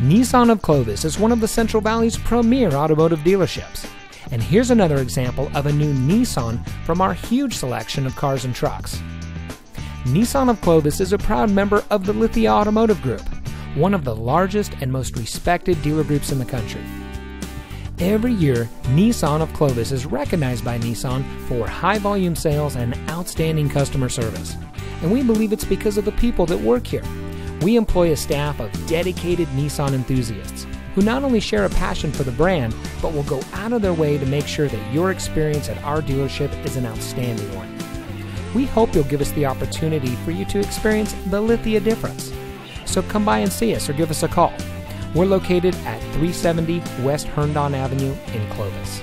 Nissan of Clovis is one of the Central Valley's premier automotive dealerships. And here's another example of a new Nissan from our huge selection of cars and trucks. Nissan of Clovis is a proud member of the Lithia Automotive Group, one of the largest and most respected dealer groups in the country. Every year, Nissan of Clovis is recognized by Nissan for high volume sales and outstanding customer service. And we believe it's because of the people that work here. We employ a staff of dedicated Nissan enthusiasts who not only share a passion for the brand, but will go out of their way to make sure that your experience at our dealership is an outstanding one. We hope you'll give us the opportunity for you to experience the Lithia difference. So come by and see us or give us a call. We're located at 370 West Herndon Avenue in Clovis.